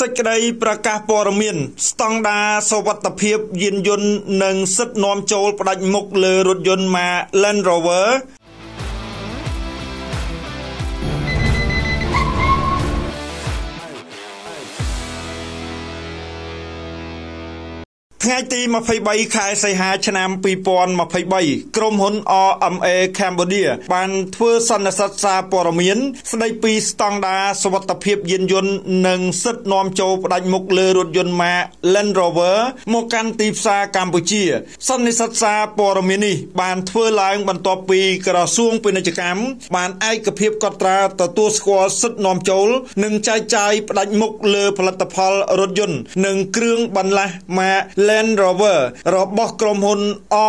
សេចក្តីប្រកាសព័ត៌មានស្តង់ដារសវត្ថភាពយានយន្តនិងសិទ្ធិនាំចូលផ្ដាច់មុខលើរថយន្តម៉ា Land Rover ថ្ងៃទី23ខែសីហាឆ្នាំ2023ក្រុមហ៊ុន RMA Cambodia បានធ្វើសន្និសីទសារព័ត៌មាន ស្ដីពីស្តង់ដារសុវត្ថិភាពយានយន្តនិងសិទ្ធិនាំចូលផ្ដាច់មុខលើរថយន្តម៉ា Land Rover មកកាន់ទីផ្សារកម្ពុជា សន្និសីទសារព័ត៌មាននេះបានធ្វើឡើងបន្ទាប់ពីក្រសួងពាណិជ្ជកម្មបានឯកភាពកត់ត្រាទទួលស្គាល់សិទ្ធិនាំចូល និងចែកចាយផ្ដាច់មុខលើផលិតផលរថយន្តនិងគ្រឿងបន្លាស់ម៉ា Land Rover របស់ក្រុមហ៊ុន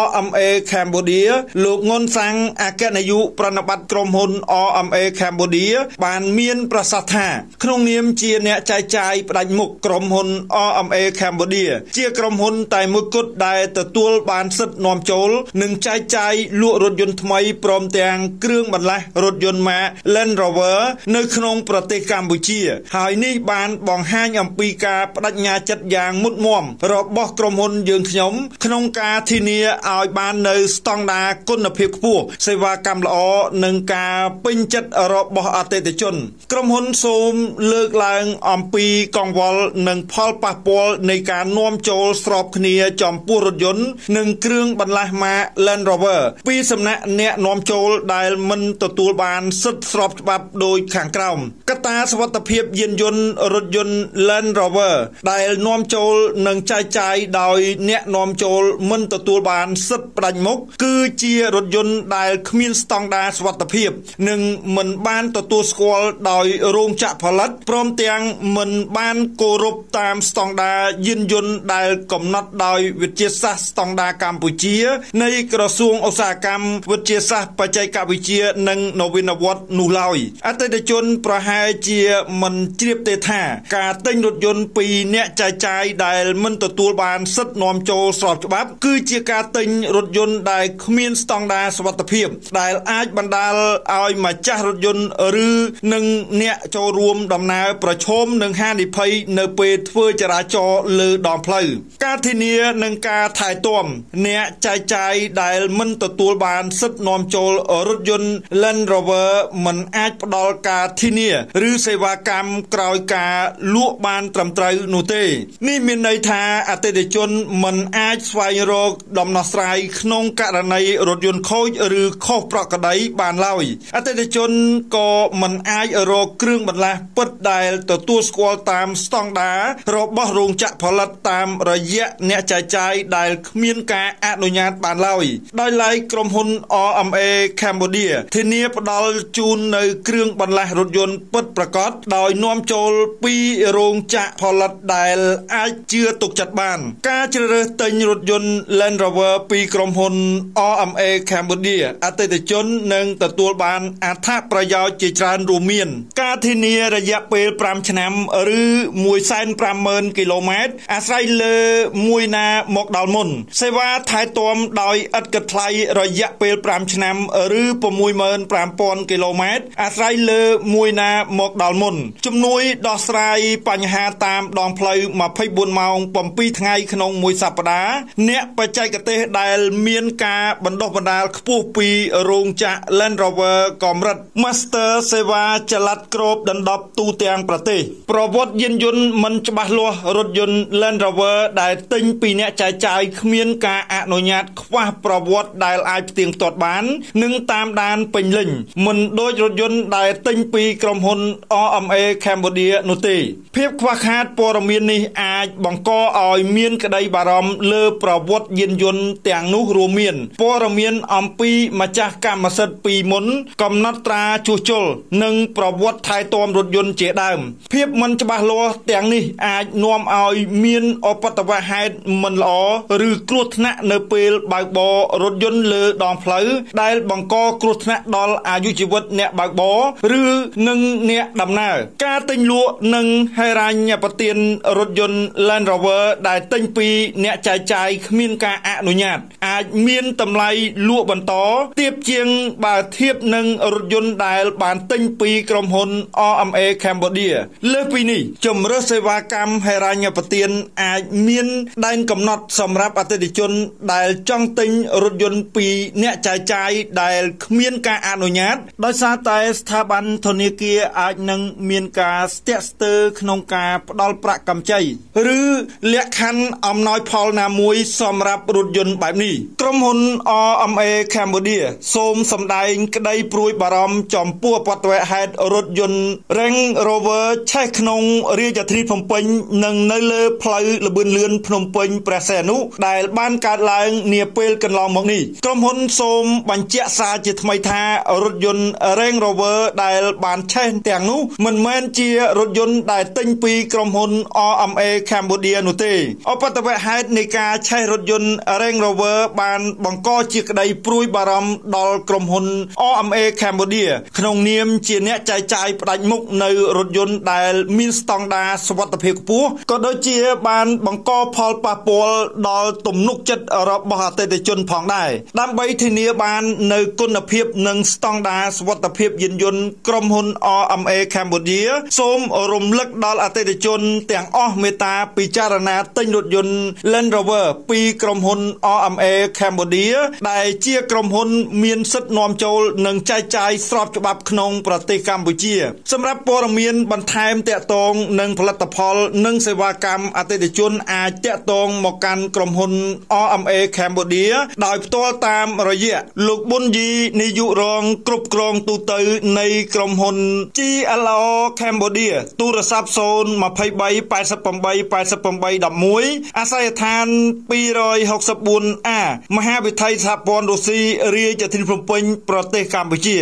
RMA Cambodia លោកងុនសាំងអគ្គនាយកប្រណិប័តក្រុមហ៊ុន RMA Cambodia បានមានប្រសាសន៍ថាក្នុងនាមជាអ្នកចែកចាយផ្ដាច់មុខក្រុមហ៊ុន RMA Cambodia ជាក្រុមហ៊ុនតែមួយគត់ដែលទទួលបានសិទ្ធិនាំចូល និងចែកចាយលក់រថយន្តថ្មីព្រមទាំងគ្រឿងបន្លាស់រថយន្តម៉ា Land Rover នៅក្នុងប្រទេសកម្ពុជា ហើយនេះបានបង្ហាញអំពីការបដិញ្ញាចិត្តយ៉ាងមុតមមរបស់ក្រុមហ៊ុនយើងខ្ញុំក្នុងការធានាឲ្យបាននៅស្តង់ដារគុណភាពខ្ពស់សេវាកម្មល្អនិងការពេញចិត្តរបស់អតិថិជន ក្រុមហ៊ុនសូមលើកឡើងអំពីកង្វល់និងផលប៉ះពាល់នៃការនាំចូលស្របគ្នាចំពោះរថយន្តនិងគ្រឿងបន្លាស់ម៉ា Land Rover ពីសំណាក់អ្នកនាំចូលដែលមិនទទួលបានសិទ្ធិស្របច្បាប់ដោយខាងក្រោមកត្តាសវត្ថភាពយានយន្តរថយន្ត Land Rover ដែលនាំចូលនិងចែកចាយដោយអ្នកនាំចូលមិនទទួលបានសិទ្ធិផ្ដាច់មុខគឺជារថយន្តដែលគ្មានស្តង់ដារសុវត្ថិភាព និងមិនបានទទួលស្គាល់ដោយរោងចក្រផលិតព្រមទាំងមិនបានគោរពតាមស្តង់ដារយានយន្តដែលកំណត់ដោយវិទ្យាសាស្ត្រស្តង់ដារកម្ពុជា នៃក្រសួងឧស្សាហកម្មវិទ្យាសាស្ត្របច្ចេកវិទ្យានិងនវានុវត្តន៍នោះឡើយអតិថិជនប្រហែលជាមិនជ្រាបទេថា ការទិញរថយន្តពីអ្នកចែកចាយដែលមិនទទួលបានសិទ្ធិនាំចូលស្របច្បាប់គឺជាការទិញរថយន្តដែលគ្មានស្តង់ដារសុវត្ថិភាព ដែលអាចបណ្ដាលឲ្យម្ចាស់រថយន្តឬនឹងអ្នកចូលរួមដំណើរប្រឈមនឹងហានិភ័យនៅពេលធ្វើចរាចរណ៍លើដងផ្លូវការធានានិងការថែទាំអ្នកចែកចាយដែលមិនទទួលបានសិទ្ធិនាំចូលរថយន្ត Land Rover មិនអាចផ្ដល់ការធានា ឬសេវាកម្មក្រោយការលក់បានត្រឹមត្រូវនោះទេ នេះមានន័យថាអតិថិជនមិនអាចស្វែងរកដំណោះស្រាយក្នុងករណីរថយន្តខូចឬខុសប្រក្រតីបានឡើយអតិថិជនក៏មិនអាចរកគ្រឿងបន្លាស់ពិតដែលទទួលស្គាល់តាមស្តង់ដាររបស់រោងចក្រផលិតតាមរយៈអ្នកចែកចាយដែលគ្មានការអនុញ្ញាតបានឡើយដោយឡែកក្រុមហ៊ុន RMA Cambodia ធានាផ្ដល់ជូននៅគ្រឿងបន្លាស់រថយន្តពិតប្រាកដដោយនាំចូលពីរោងចក្រផលិតដែលអាចជឿទុកចិត្តបានការជ្រើសរើសទិញរថយន្ត Land Rover ពីក្រុមហ៊ុន RMA Cambodia អតិថិជននឹងទទួលបានអត្ថប្រយោជន៍ជាច្រើនរួមមាន ការធានារយៈពេល5ឆ្នាំឬ150,000គីឡូម៉ែត្រអាស្រ័យលើមួយណាមកដល់មុន សេវាថែទាំដោយឥតគិតថ្លៃរយៈពេល5ឆ្នាំឬ65,000គីឡូម៉ែត្រអាស្រ័យលើមួយណាមកដល់មុនជំនួយដោះស្រាយបញ្ហាតាមដងផ្លូវ24ម៉ោង7ថ្ងៃក្នុងមួយសប្តាហ៍អ្នកបច្ចេកទេសដែលមានការបណ្ដុះបណ្ដាលខ្ពស់ពីរោងចក្រ Land Rover កម្រិត Master សេវាចល័តគ្របដណ្ដប់ទូទាំងប្រទេសប្រវត្តិយានយន្តមិនច្បាស់លាស់រថយន្ត Land Rover ដែលទិញពីអ្នកចែកចាយគ្មានការអនុញ្ញាតខ្វះប្រវត្តិដែលអាចផ្ទៀងផ្ទាត់បាន និងតាមដានពេញលេញមិនដូចរថយន្តដែលទិញពីក្រុមហ៊ុន RMA Cambodia នោះទេភាពខ្វះខាតព័ត៌មាននេះអាចបង្កឲ្យមានក្តីបារម្ភលើប្រវត្តិយានយន្តទាំងនោះរួមមានព័ត៌មានអំពីម្ចាស់កម្មសិទ្ធិពីមុន កំណត់ត្រាជួសជុលនិងប្រវត្តិថែទាំរថយន្តជាដើម ភាពមិនច្បាស់លាស់ទាំងនេះអាចនាំឲ្យមានអបតវហេតុមិនល្អឬគ្រោះថ្នាក់នៅពេលបើកបររថយន្តលើដងផ្លូវដែលបង្កគ្រោះថ្នាក់ដល់អាយុជីវិតអ្នកបើកបរឬនឹងអ្នកដំណើរការទិញលក់និងហិរញ្ញប្បទានរថយន្ត Land Rover ដែលទិញពីអ្នកចាយចាយគ្មានការអនុញ្ញាត អាចមានតម្លៃលក់បន្តទាបជាងបើធៀបនឹងរថយន្តដែលបានទិញពីក្រុមហ៊ុន RMA Cambodia លើសពីនេះជំរើសសេវាកម្មហិរញ្ញប្បទានអាចមានដែនកំណត់សម្រាប់អតិថិជនដែលចង់ទិញរថយន្តពីអ្នកចាយចាយដែលគ្មានការអនុញ្ញាត ដោយសារតែស្ថាប័នធនាគារអាចនឹងមានការស្ទាក់ស្ទើរក្នុងការផ្ដល់ប្រាក់កម្ចីឬលក្ខខណ្ឌអំណោយផលណាមួយសម្រាប់រថយន្តបែបនេះក្រុមហ៊ុន RMA Cambodia សូមសម្ដែងក្តីព្រួយបារម្ភចំពោះបទវហេតុរថយន្ត Range Rover ឆេះក្នុងរាជធានីភ្នំពេញ និងនៅលើផ្លូវលបឿនលឿនភ្នំពេញព្រះសីហនុដែលបានកើតឡើងនាពេលកន្លងមកនេះក្រុមហ៊ុនសូមបញ្ជាក់សារជាថ្មីថារថយន្ត Range Rover ដែលបានឆេះទាំងនោះមិនមែនជារថយន្តដែលទិញពីក្រុមហ៊ុន RMA Cambodia នោះទេអបតវហេតុនៃការឆេះរថយន្ត Range Rover បានបង្កជាក្តីព្រួយបារម្ភដល់ក្រុមហ៊ុន RMA Cambodia ក្នុងនាមជាអ្នកចែកចាយផ្ដាច់មុខនៅរថយន្តដែលមានស្តង់ដារសុវត្ថិភាពខ្ពស់ក៏ដូចជាបានបង្កផលប៉ះពាល់ដល់ទំនុកចិត្តរបស់អតិថិជនផងដែរដើម្បីធានាបាននៅគុណភាពនិងស្តង់ដារសុវត្ថិភាពយានយន្តក្រុមហ៊ុន RMA Cambodia សូមរំលឹកដល់អតិថិជនទាំងអស់មេត្តាពិចារណាទិញរថយន្ត Land Rover ពីក្រុមហ៊ុន RMA Cambodia ដែលជាក្រុមហ៊ុន មានសិទ្ធិនាំចូល និងចែកចាយស្របច្បាប់ក្នុងប្រទេសកម្ពុជា សម្រាប់ព័ត៌មានបន្ថែមទាក់ទងនឹងផលិតផល និងសេវាកម្មអតិថិជនអាចទាក់ទងមកកាន់ក្រុមហ៊ុន RMA Cambodia ដោយផ្ទាល់តាមរយៈលោកប៊ុនយីនាយករងគ្រប់គ្រងទូទៅនៃក្រុមហ៊ុន GLO Cambodia ទូរស័ព្ទ023 88 88 11អាស័យដ្ឋាន 264A មហាវិថីសហព័ន្ធរុស្ស៊ីរាជធានីភ្នំពេញប្រទេសកម្ពុជា